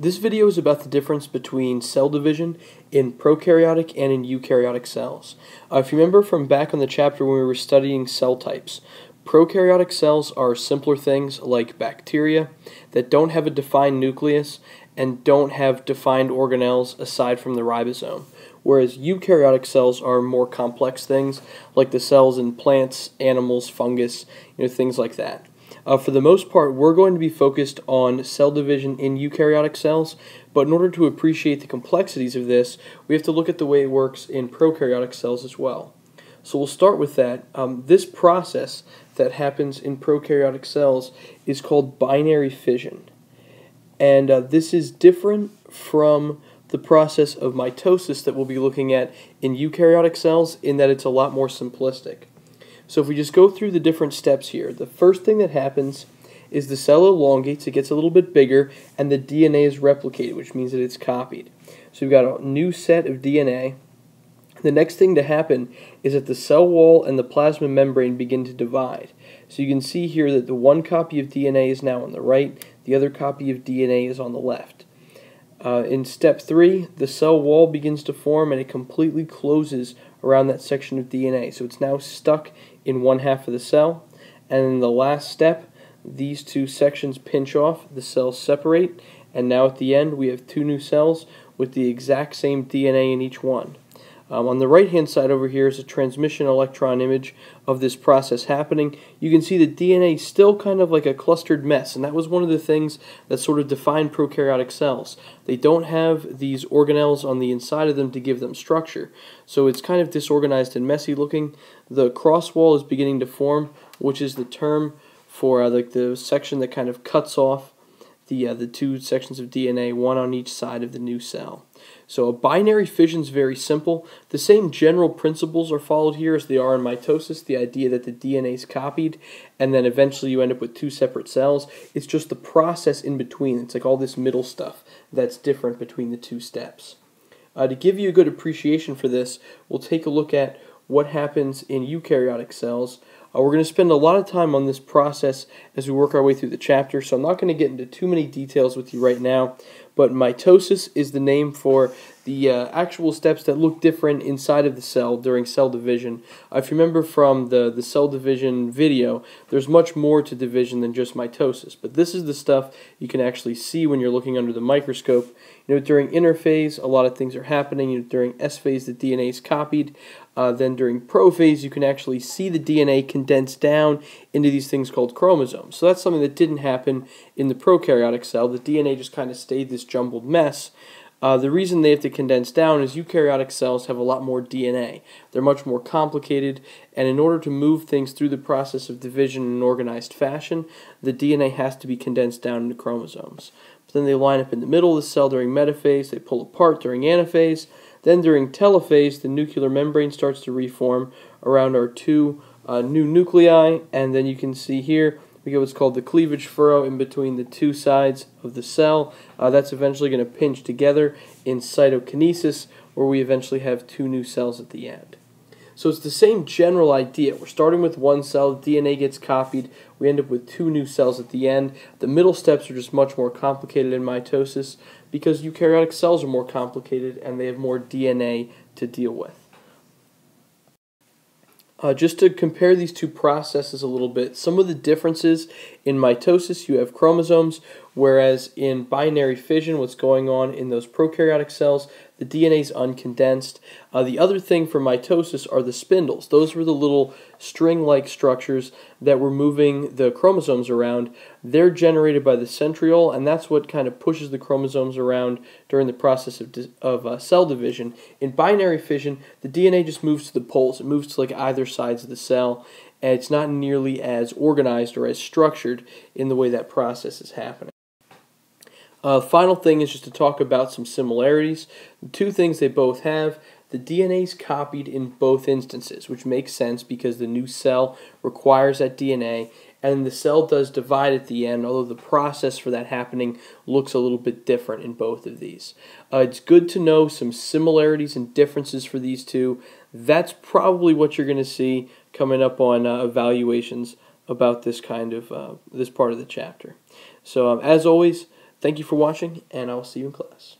This video is about the difference between cell division in prokaryotic and in eukaryotic cells. Uh, if you remember from back on the chapter when we were studying cell types, prokaryotic cells are simpler things like bacteria that don't have a defined nucleus and don't have defined organelles aside from the ribosome, whereas eukaryotic cells are more complex things like the cells in plants, animals, fungus, you know, things like that. Uh, for the most part, we're going to be focused on cell division in eukaryotic cells, but in order to appreciate the complexities of this, we have to look at the way it works in prokaryotic cells as well. So we'll start with that. Um, this process that happens in prokaryotic cells is called binary fission. And uh, this is different from the process of mitosis that we'll be looking at in eukaryotic cells in that it's a lot more simplistic. So if we just go through the different steps here, the first thing that happens is the cell elongates, it gets a little bit bigger, and the DNA is replicated, which means that it's copied. So we've got a new set of DNA. The next thing to happen is that the cell wall and the plasma membrane begin to divide. So you can see here that the one copy of DNA is now on the right, the other copy of DNA is on the left. Uh, in step three, the cell wall begins to form and it completely closes around that section of DNA. So it's now stuck in one half of the cell. And in the last step, these two sections pinch off, the cells separate, and now at the end we have two new cells with the exact same DNA in each one. Um, on the right hand side over here is a transmission electron image of this process happening. You can see the DNA is still kind of like a clustered mess, and that was one of the things that sort of defined prokaryotic cells. They don't have these organelles on the inside of them to give them structure, so it's kind of disorganized and messy looking. The cross wall is beginning to form, which is the term for uh, like the section that kind of cuts off the uh, the two sections of DNA, one on each side of the new cell. So a binary fission is very simple. The same general principles are followed here as they are in mitosis, the idea that the DNA is copied and then eventually you end up with two separate cells. It's just the process in between. It's like all this middle stuff that's different between the two steps. Uh, to give you a good appreciation for this, we'll take a look at what happens in eukaryotic cells. Uh, we're going to spend a lot of time on this process as we work our way through the chapter, so I'm not going to get into too many details with you right now but mitosis is the name for the uh, actual steps that look different inside of the cell during cell division. Uh, if you remember from the, the cell division video, there's much more to division than just mitosis, but this is the stuff you can actually see when you're looking under the microscope. You know, during interphase, a lot of things are happening. You know, during S phase, the DNA is copied. Uh, then during prophase, you can actually see the DNA condensed down into these things called chromosomes. So that's something that didn't happen in the prokaryotic cell. The DNA just kind of stayed this jumbled mess. Uh, the reason they have to condense down is eukaryotic cells have a lot more DNA. They're much more complicated, and in order to move things through the process of division in an organized fashion, the DNA has to be condensed down into chromosomes. But then they line up in the middle of the cell during metaphase, they pull apart during anaphase, then during telophase, the nuclear membrane starts to reform around our two uh, new nuclei, and then you can see here we get what's called the cleavage furrow in between the two sides of the cell. Uh, that's eventually going to pinch together in cytokinesis, where we eventually have two new cells at the end. So it's the same general idea. We're starting with one cell, DNA gets copied, we end up with two new cells at the end. The middle steps are just much more complicated in mitosis because eukaryotic cells are more complicated and they have more DNA to deal with. Uh, just to compare these two processes a little bit, some of the differences in mitosis, you have chromosomes, whereas in binary fission, what's going on in those prokaryotic cells, the DNA is uncondensed. Uh, the other thing for mitosis are the spindles. Those were the little string-like structures that were moving the chromosomes around. They're generated by the centriole, and that's what kind of pushes the chromosomes around during the process of, of uh, cell division. In binary fission, the DNA just moves to the poles. It moves to like either sides of the cell, and it's not nearly as organized or as structured in the way that process is happening. Uh, final thing is just to talk about some similarities. The two things they both have the DNA is copied in both instances, which makes sense because the new cell requires that DNA, and the cell does divide at the end, although the process for that happening looks a little bit different in both of these. Uh, it's good to know some similarities and differences for these two. That's probably what you're going to see coming up on uh, evaluations about this kind of uh, this part of the chapter. So um, as always, Thank you for watching, and I will see you in class.